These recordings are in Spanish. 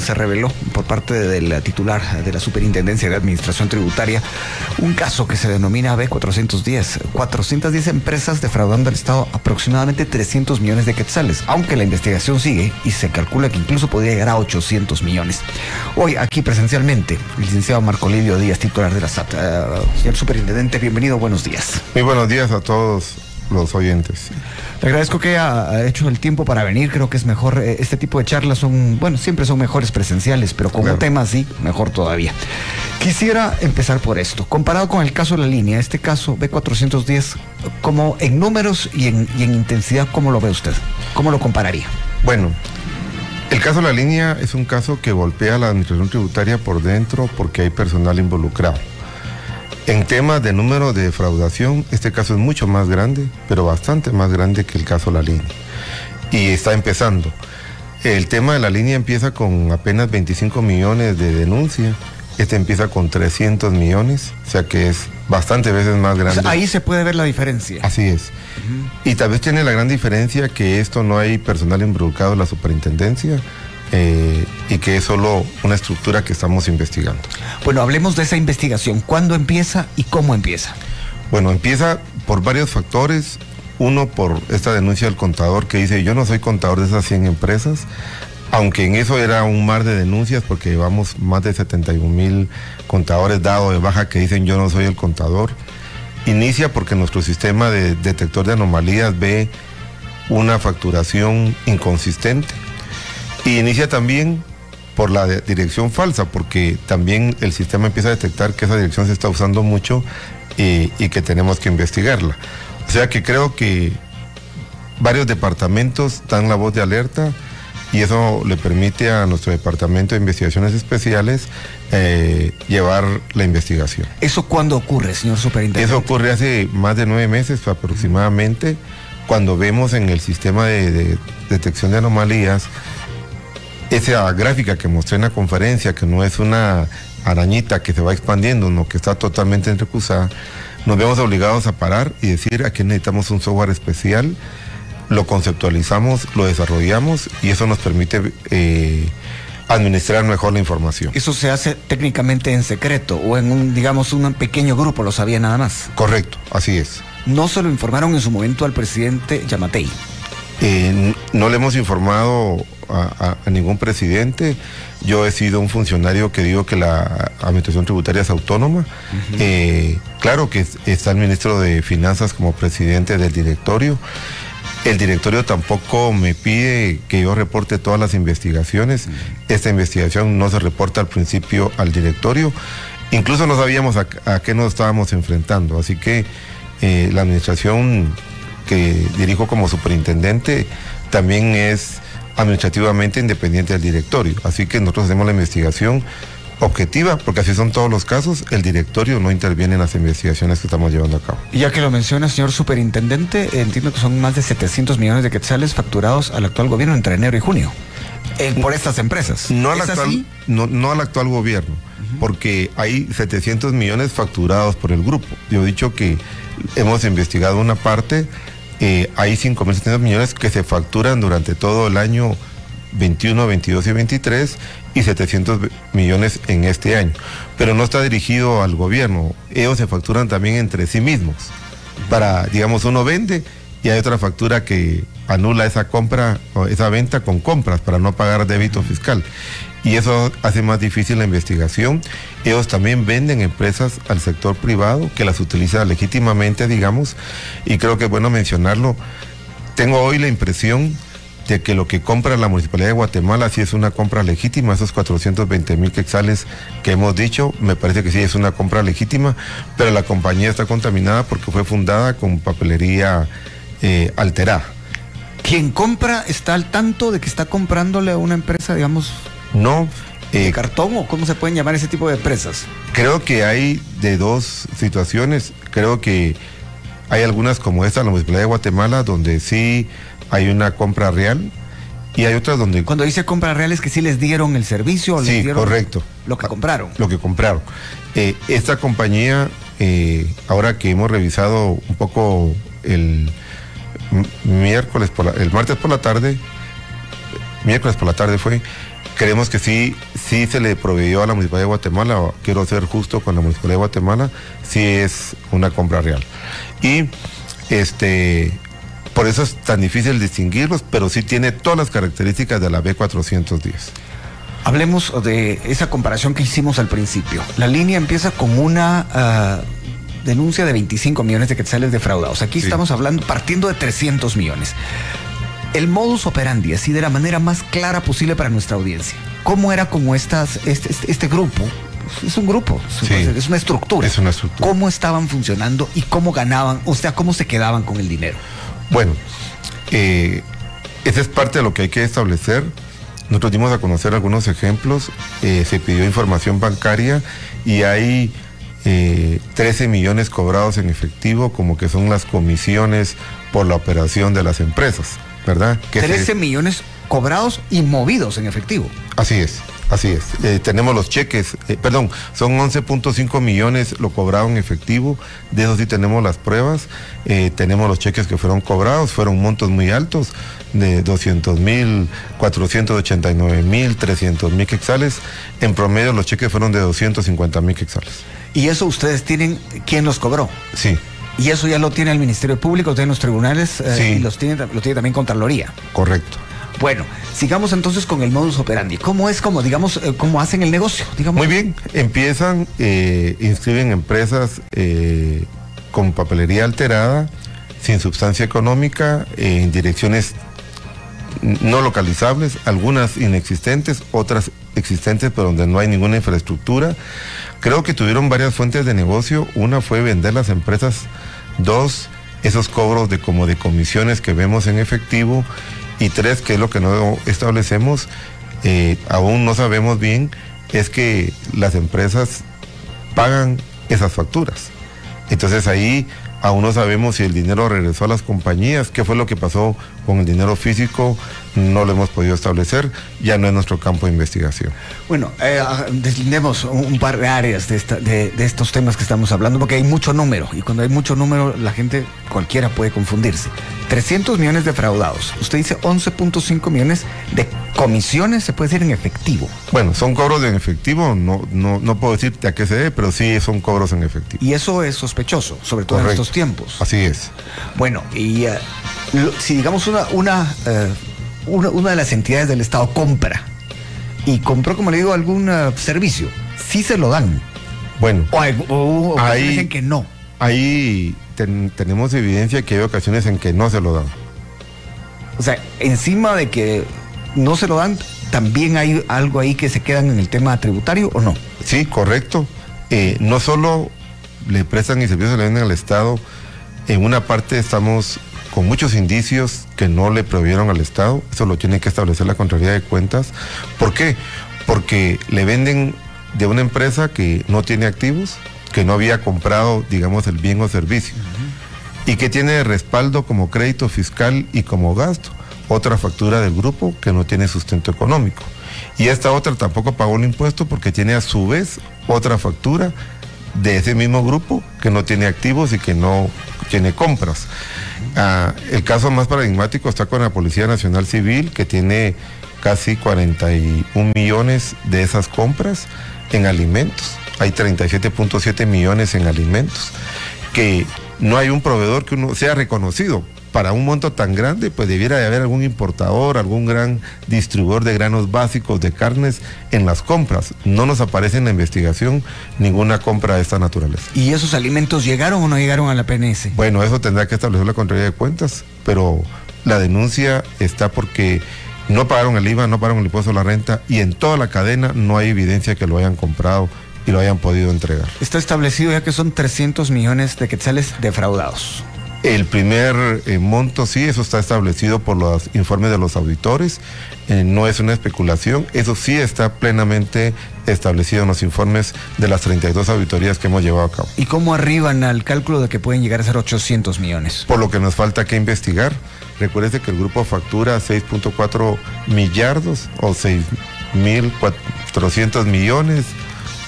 se reveló por parte de la titular de la Superintendencia de Administración Tributaria un caso que se denomina B410. 410 empresas defraudando al Estado aproximadamente 300 millones de quetzales, aunque la investigación sigue y se calcula que incluso podría llegar a 800 millones. Hoy aquí presencialmente, el licenciado Marco Livio Díaz, titular de la SAT. Uh, señor Superintendente, bienvenido, buenos días. Muy buenos días a todos los oyentes. Le agradezco que haya hecho el tiempo para venir. Creo que es mejor. Eh, este tipo de charlas son, bueno, siempre son mejores presenciales, pero como un tema así, mejor todavía. Quisiera empezar por esto. Comparado con el caso de la línea, este caso B410, como en números y en, y en intensidad, ¿cómo lo ve usted? ¿Cómo lo compararía? Bueno, el caso de la línea es un caso que golpea a la administración tributaria por dentro porque hay personal involucrado. En temas de número de defraudación, este caso es mucho más grande, pero bastante más grande que el caso La Línea. Y está empezando. El tema de la línea empieza con apenas 25 millones de denuncia. Este empieza con 300 millones, o sea que es bastante veces más grande. ahí se puede ver la diferencia. Así es. Y tal vez tiene la gran diferencia que esto no hay personal involucrado en la superintendencia. Eh, y que es solo una estructura que estamos investigando. Bueno, hablemos de esa investigación. ¿Cuándo empieza y cómo empieza? Bueno, empieza por varios factores. Uno, por esta denuncia del contador que dice, yo no soy contador de esas 100 empresas, aunque en eso era un mar de denuncias porque llevamos más de 71 mil contadores dados de baja que dicen, yo no soy el contador. Inicia porque nuestro sistema de detector de anomalías ve una facturación inconsistente y inicia también por la dirección falsa, porque también el sistema empieza a detectar que esa dirección se está usando mucho y, que tenemos que investigarla. O sea que creo que varios departamentos dan la voz de alerta y eso le permite a nuestro departamento de investigaciones especiales eh, llevar la investigación. ¿Eso cuándo ocurre, señor superintendente? Eso ocurre hace más de nueve meses aproximadamente, cuando vemos en el sistema de detección de anomalías esa gráfica que mostré en la conferencia, que no es una arañita que se va expandiendo, no que está totalmente entrecruzada, nos vemos obligados a parar y decir aquí necesitamos un software especial, lo conceptualizamos, lo desarrollamos y eso nos permite eh, administrar mejor la información. ¿Eso se hace técnicamente en secreto o en un, digamos, un pequeño grupo, lo sabía nada más? Correcto, así es. No se lo informaron en su momento al presidente Yamatei. Eh, no le hemos informado a, ningún presidente. Yo he sido un funcionario que digo que la administración tributaria es autónoma. Eh, claro que está el ministro de Finanzas como presidente del directorio. El directorio tampoco me pide que yo reporte todas las investigaciones. Esta investigación no se reporta al principio al directorio. Incluso no sabíamos a, qué nos estábamos enfrentando. Así que eh, la administración que dirijo como superintendente también es administrativamente independiente del directorio. Así que nosotros hacemos la investigación objetiva, porque así son todos los casos, el directorio no interviene en las investigaciones que estamos llevando a cabo. Y ya que lo menciona, señor superintendente, entiendo que son más de 700 millones de quetzales facturados al actual gobierno entre enero y junio, eh, por estas empresas. No al, actual, no, al actual gobierno, porque hay 700 millones facturados por el grupo. Yo he dicho que hemos investigado una parte eh, hay 5.700 millones que se facturan durante todo el año 21, 22 y 23 y 700 millones en este año. Pero no está dirigido al gobierno, ellos se facturan también entre sí mismos. Para, digamos, uno vende y hay otra factura que anula esa compra o esa venta con compras para no pagar débito fiscal y eso hace más difícil la investigación. Ellos también venden empresas al sector privado que las utiliza legítimamente, digamos, y creo que es bueno mencionarlo. Tengo hoy la impresión de que lo que compra la Municipalidad de Guatemala sí es una compra legítima, esos 420 mil quetzales que hemos dicho, me parece que sí es una compra legítima, pero la compañía está contaminada porque fue fundada con papelería eh, alterada. Quien compra está al tanto de que está comprándole a una empresa, digamos, no. ¿De eh, cartón o cómo se pueden llamar ese tipo de empresas? Creo que hay de dos situaciones. Creo que hay algunas como esta, la Municipalidad de Guatemala, donde sí hay una compra real. Y hay otras donde... Cuando dice compra real es que sí les dieron el servicio. sí, correcto. Lo que compraron. Lo que compraron. Eh, esta compañía, eh, ahora que hemos revisado un poco el miércoles, por el martes por la tarde, miércoles por la tarde fue, creemos que sí, sí se le proveyó a la Municipalidad de Guatemala, quiero ser justo con la Municipalidad de Guatemala, sí es una compra real. Y este, por eso es tan difícil distinguirlos, pero sí tiene todas las características de la B410. Hablemos de esa comparación que hicimos al principio. La línea empieza con una ah, denuncia de 25 millones de quetzales defraudados. Aquí estamos hablando, partiendo de 300 millones. El modus operandi, así de la manera más clara posible para nuestra audiencia. ¿Cómo era como estas, este, este, este grupo? Es un grupo, es una estructura. Es una estructura. ¿Cómo estaban funcionando y cómo ganaban, o sea, cómo se quedaban con el dinero? Bueno, eh, esa es parte de lo que hay que establecer. Nosotros dimos a conocer algunos ejemplos, eh, se pidió información bancaria y hay 13 eh, millones cobrados en efectivo, como que son las comisiones por la operación de las empresas, ¿verdad? 13 millones cobrados y movidos en efectivo. Así es. Así es. Eh, tenemos los cheques, eh, perdón, son 11.5 millones lo cobrado en efectivo. De eso sí tenemos las pruebas. tenemos los cheques que fueron cobrados, fueron montos muy altos, de 200 mil, 489 mil, 300 mil quexales. En promedio los cheques fueron de 250 mil quexales. Y eso ustedes tienen, ¿quién los cobró? Sí. Y eso ya lo tiene el Ministerio Público, lo tienen los tribunales eh, y los tiene, lo tiene también Contraloría. Correcto. Bueno, sigamos entonces con el modus operandi. ¿Cómo es, como digamos, eh, cómo hacen el negocio? Digamos? Muy bien, empiezan, eh, inscriben empresas con papelería alterada, sin sustancia económica, en direcciones no localizables, algunas inexistentes, otras existentes pero donde no hay ninguna infraestructura. Creo que tuvieron varias fuentes de negocio. Una fue vender las empresas. Dos, esos cobros de como de comisiones que vemos en efectivo. Y tres, que es lo que no establecemos, eh, aún no sabemos bien, es que las empresas pagan esas facturas. Entonces ahí Aún no sabemos si el dinero regresó a las compañías, qué fue lo que pasó con el dinero físico, no lo hemos podido establecer, ya no es nuestro campo de investigación. Bueno, eh, ah, deslindemos un par de áreas de, estos temas que estamos hablando, porque hay mucho número, y cuando hay mucho número, la gente cualquiera puede confundirse. 300 millones defraudados, usted dice 11.5 millones de comisiones, se puede decir en efectivo. Bueno, son cobros en efectivo, no, no, no puedo decirte a qué se debe, pero sí son cobros en efectivo. Y eso es sospechoso, sobre todo en estos tiempos. Así es. Bueno, y eh, si digamos una, eh, una, una, de las entidades del Estado compra y compró, como le digo, algún eh, servicio, sí se lo dan. Bueno, o, hay, dicen que no. Ahí tenemos evidencia que hay ocasiones en que no se lo dan. O sea, encima de que no se lo dan, también hay algo ahí que se quedan en el tema tributario o no. Sí, correcto. Eh, no solo le prestan y servicios le venden al Estado, en una parte estamos con muchos indicios que no le prohibieron al Estado, eso lo tiene que establecer la Contraloría de Cuentas. ¿Por qué? Porque le venden de una empresa que no tiene activos, que no había comprado, digamos, el bien o servicio, y que tiene respaldo como crédito fiscal y como gasto otra factura del grupo que no tiene sustento económico. Y esta otra tampoco pagó el impuesto porque tiene a su vez otra factura de ese mismo grupo que no tiene activos y que no tiene compras. Ah, el caso más paradigmático está con la Policía Nacional Civil que tiene casi 41 millones de esas compras en alimentos. Hay 37.7 millones en alimentos. Que no hay un proveedor que uno sea reconocido para un monto tan grande, pues debiera de haber algún importador, algún gran distribuidor de granos básicos, de carnes en las compras. No nos aparece en la investigación ninguna compra de esta naturaleza. ¿Y esos alimentos llegaron o no llegaron a la PNS? Bueno, eso tendrá que establecer la Contraloría de Cuentas, pero la denuncia está porque no pagaron el IVA, no pagaron el impuesto a la renta y en toda la cadena no hay evidencia que lo hayan comprado y lo hayan podido entregar. Está establecido ya que son 300 millones de quetzales defraudados. El primer eh, monto, sí, eso está establecido por los informes de los auditores, eh, no es una especulación, eso sí está plenamente establecido en los informes de las 32 auditorías que hemos llevado a cabo. ¿Y cómo arriban al cálculo de que pueden llegar a ser 800 millones? Por lo que nos falta que investigar. Recuerde que el grupo factura 6.4 millardos o 6.400 millones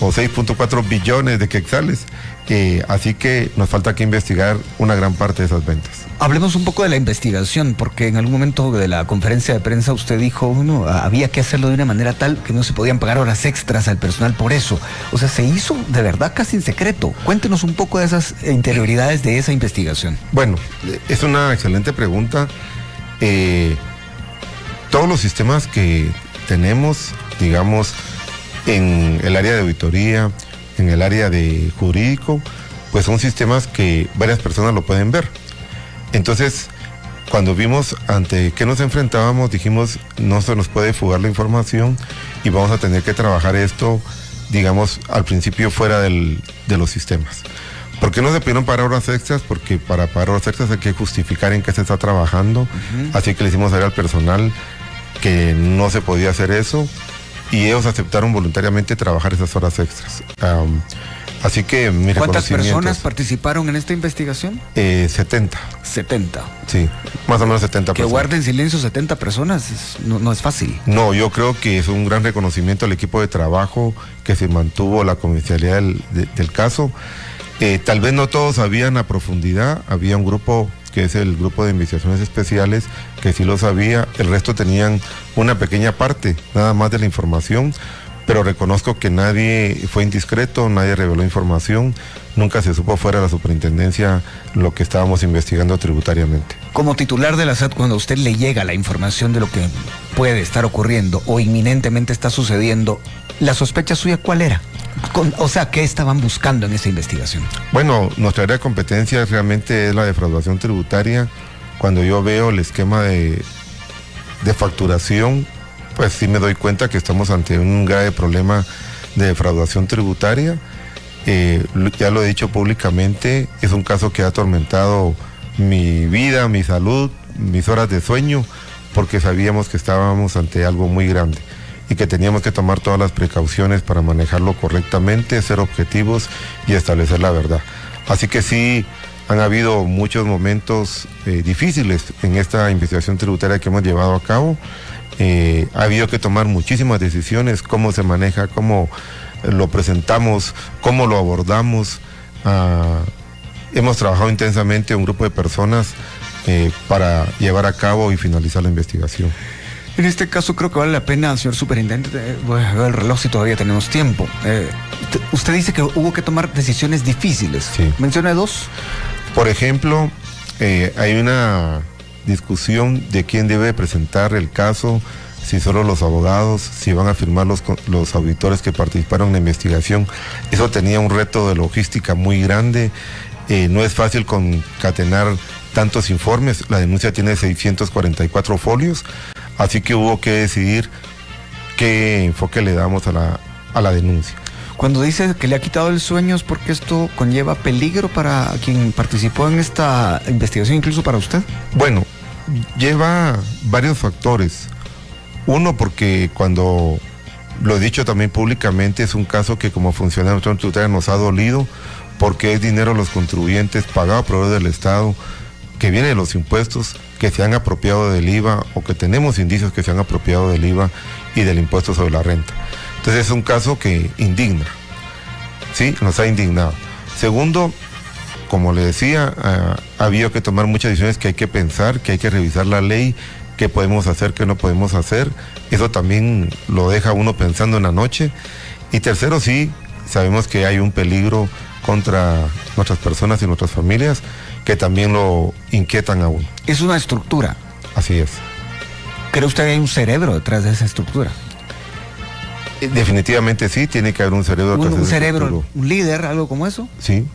o 6.4 billones de quetzales. Eh, así que nos falta que investigar una gran parte de esas ventas. Hablemos un poco de la investigación, porque en algún momento de la conferencia de prensa usted dijo, bueno, había que hacerlo de una manera tal que no se podían pagar horas extras al personal por eso. O sea, se hizo de verdad casi en secreto. Cuéntenos un poco de esas interioridades de esa investigación. Bueno, es una excelente pregunta. Eh, todos los sistemas que tenemos, digamos, en el área de auditoría, en el área de jurídico, pues son sistemas que varias personas lo pueden ver. Entonces, cuando vimos ante qué nos enfrentábamos, dijimos, no se nos puede fugar la información y vamos a tener que trabajar esto, digamos, al principio fuera de los sistemas. ¿Por qué no se pidieron para horas extras? Porque para pagar horas extras hay que justificar en qué se está trabajando. Así que le hicimos saber al personal que no se podía hacer eso y ellos aceptaron voluntariamente trabajar esas horas extras. así que mi ¿Cuántas personas participaron en esta investigación? Eh, 70. 70. Sí, más o menos 70 que personas. Que guarden silencio 70 personas no, es fácil. No, yo creo que es un gran reconocimiento al equipo de trabajo que se mantuvo la confidencialidad del, caso. Eh, tal vez no todos sabían a profundidad, había un grupo que es el grupo de investigaciones especiales, que sí lo sabía, el resto tenían una pequeña parte nada más de la información, pero reconozco que nadie fue indiscreto, nadie reveló información, nunca se supo fuera de la superintendencia lo que estábamos investigando tributariamente. Como titular de la SAT, cuando a usted le llega la información de lo que puede estar ocurriendo o inminentemente está sucediendo, ¿la sospecha suya cuál era? o sea, ¿qué estaban buscando en esa investigación? Bueno, nuestra área de competencia realmente es la defraudación tributaria. Cuando yo veo el esquema de, facturación, pues sí me doy cuenta que estamos ante un grave problema de defraudación tributaria. Eh, ya lo he dicho públicamente, es un caso que ha atormentado mi vida, mi salud, mis horas de sueño, porque sabíamos que estábamos ante algo muy grande y que teníamos que tomar todas las precauciones para manejarlo correctamente, ser objetivos y establecer la verdad. Así que sí, han habido muchos momentos eh, difíciles en esta investigación tributaria que hemos llevado a cabo. Eh, ha habido que tomar muchísimas decisiones, cómo se maneja, cómo lo presentamos, cómo lo abordamos. Ah, hemos trabajado intensamente un grupo de personas eh, para llevar a cabo y finalizar la investigación. En este caso creo que vale la pena, señor superintendente, voy a ver el reloj si todavía tenemos tiempo. Eh, usted dice que hubo que tomar decisiones difíciles. Sí. Mencione dos. Por ejemplo, eh, hay una discusión de quién debe presentar el caso, si solo los abogados, si van a firmar los, los auditores que participaron en la investigación. Eso tenía un reto de logística muy grande. Eh, no es fácil concatenar tantos informes. La denuncia tiene 644 folios. Así que hubo que decidir qué enfoque le damos a la, a la denuncia. Cuando dice que le ha quitado el sueño es porque esto conlleva peligro para quien participó en esta investigación, incluso para usted. Bueno, lleva varios factores. Uno, porque cuando lo he dicho también públicamente, es un caso que como funcionario tributario nos ha dolido porque es dinero de los contribuyentes pagado por del Estado que viene de los impuestos que se han apropiado del IVA o que tenemos indicios que se han apropiado del IVA y del impuesto sobre la renta. Entonces es un caso que indigna, ¿sí? Nos ha indignado. Segundo, como le decía, ha habido que tomar muchas decisiones que hay que pensar, que hay que revisar la ley, qué podemos hacer, qué no podemos hacer. Eso también lo deja uno pensando en la noche. Y tercero, sí, sabemos que hay un peligro contra nuestras personas y nuestras familias que también lo inquietan aún. Es una estructura. Así es. ¿Cree usted que hay un cerebro detrás de esa estructura? Definitivamente sí, tiene que haber un cerebro ¿Un, esa cerebro, un líder, algo como eso? Sí,